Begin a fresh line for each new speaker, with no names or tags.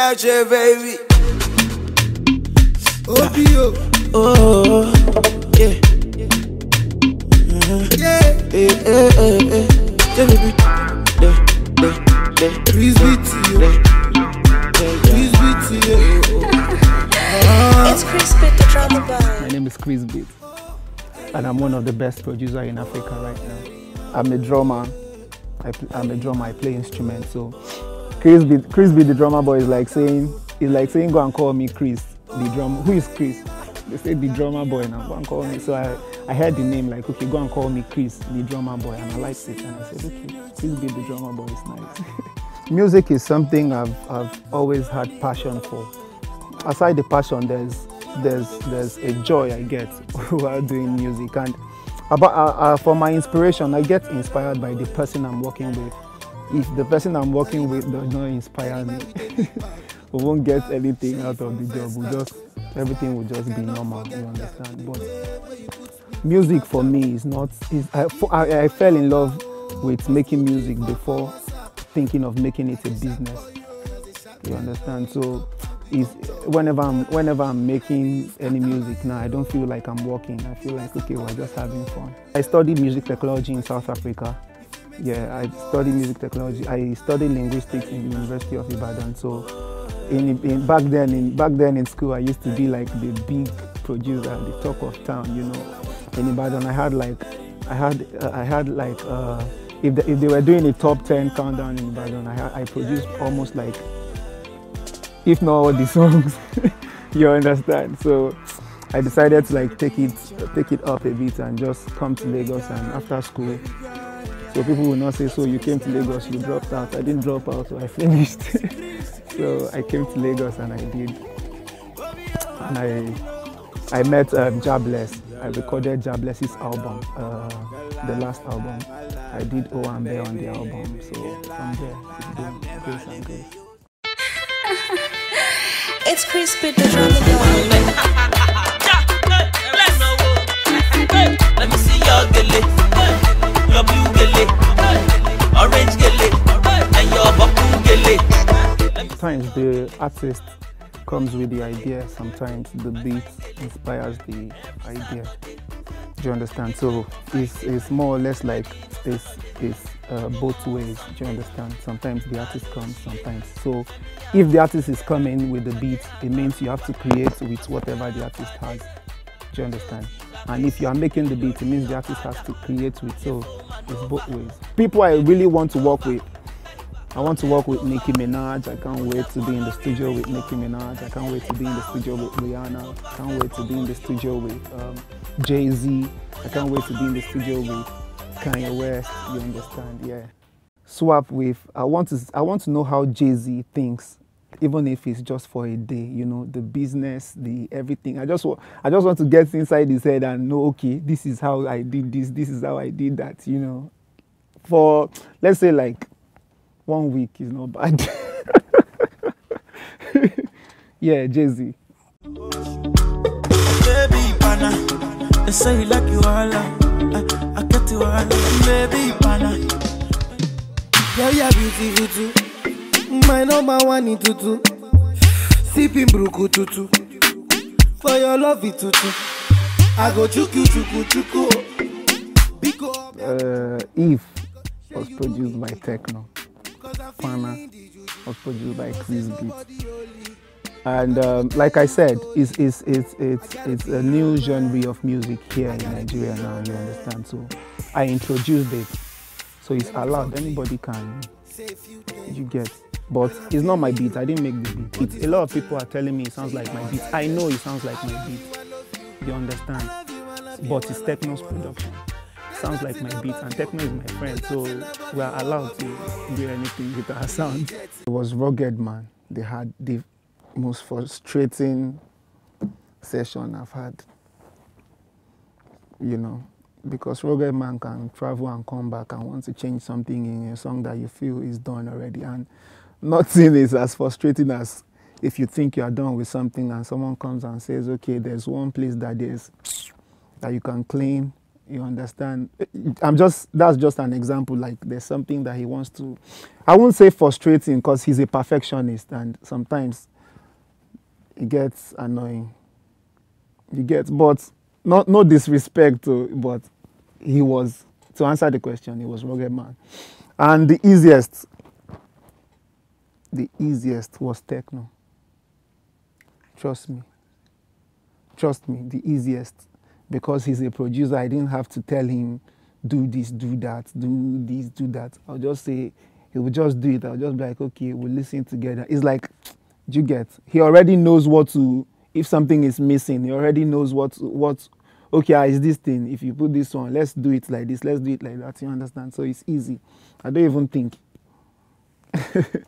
Nyache, baby.
Obio.
Oh, yeah.
Yeah.
Yeah, baby. Yeah, yeah, yeah.
Chris beat you. Chris beat you.
It's Crispy the drama boy.
My name is Krizbeatz, and I'm one of the best producers in Africa right now. I'm a drummer. I pl- I'm a drummer. I play instruments. So, Krizbeatz, Chris Beat, the drummer boy, is like saying, is like saying, go and call me Chris, the drummer. Who is Chris? They say the drummer boy now. Go and call me. So I, I heard the name like, okay, go and call me Chris, the drummer boy, and I liked it. And I said, okay, Krizbeatz, the drummer boy is nice. Music is something I've, I've always had passion for aside the passion, there's there's there's a joy I get while doing music, and about uh, uh, for my inspiration, I get inspired by the person I'm working with. If the person I'm working with does not inspire me, we won't get anything out of the job. We just everything will just be normal. You understand? But music for me is not. Is I, I, I fell in love with making music before thinking of making it a business. You understand? So, is whenever I'm whenever I'm making any music now, I don't feel like I'm working. I feel like okay, we're just having fun. I studied music technology in South Africa. Yeah, I studied music technology. I studied linguistics in the University of Ibadan. So, in, in back then in back then in school, I used to be like the big producer, the talk of town. You know, in Ibadan, I had like I had uh, I had like uh, if they, if they were doing a top 10 countdown in Ibadan, I, I produced almost like if not all the songs you understand so i decided to like take it take it up a bit and just come to lagos and after school so people will not say so you came to lagos you dropped out. I didn't drop out so i finished. So i came to lagos and i did. And i i met um, jabless i recorded jabless's album uh, the last album. I did o and Bear on the album. So from there it's been grace and grace.
It's Crispy the drama
sometimes the artist comes with the idea sometimes the beat inspires the idea. Do you understand? So it's, it's more or less like it's, it's uh, both ways. Do you understand? Sometimes the artist comes sometimes. So if the artist is coming with the beat it means you have to create with whatever the artist has. Do you understand? And if you are making the beat it means the artist has to create with so it's both ways. People i really want to work with I want to work with Nicki Minaj. I can't wait to be in the studio with Nicki Minaj. I can't wait to be in the studio with Rihanna. I can't wait to be in the studio with um, Jay Z. I can't wait to be in the studio with Kanye West. You understand? Yeah. Swap with. I want to. I want to know how Jay Z thinks, even if it's just for a day. You know, the business, the everything. I just. I just want to get inside his head and know. Okay, this is how I did this. This is how I did that. You know, for let's say like one week is not bad. yeah, Jay Z.
Baby pana, they say you like you all. I, I get you all. Baby pana,
Yeah, yeah, beautiful too. My number one in tutu. Sipping bruku tutu. For your love it tutu. I go chuku chuku chuku.
Uh, Eve was produced by Tekno. Pana was produced by Krizbeatz. And um, like I said, it's, it's, it's, it's, it's a new genre of music here in Nigeria now, you understand? So I introduced it. So it's allowed, anybody can, you get. But it's not my beat, I didn't make the beat. It's, a lot of people are telling me it sounds like my beat. I know it sounds like my beat, you understand? But it's Tekno's production. Sounds like my beat, and Tekno is my friend, so we are allowed to do anything with our sound. It was rugged, man. They had the most frustrating session I've had. You know, because Ruggedman can travel and come back and want to change something in a song that you feel is done already, and nothing is as frustrating as if you think you are done with something and someone comes and says, okay, there's one place that is that you can clean You understand? Eh, I'm just that's just an example. Like there's something that he wants to. I won't say frustrating because he's a perfectionist, and sometimes it gets annoying. You get, but not no disrespect to, but he was to answer the question. He was Ruggedman, and the easiest, the easiest was Tekno. Trust me. Trust me, the easiest because he's a producer. I didn't have to tell him do this, do that, do this, do that. I'll just say he will just do it. I'll just be like, okay, we'll listen together. It's like, you get? He already knows what to. If something is missing, he already knows what what. Okay, ah, is this thing? If you put this on, let's do it like this. Let's do it like that. You understand? So it's easy. I don't even think.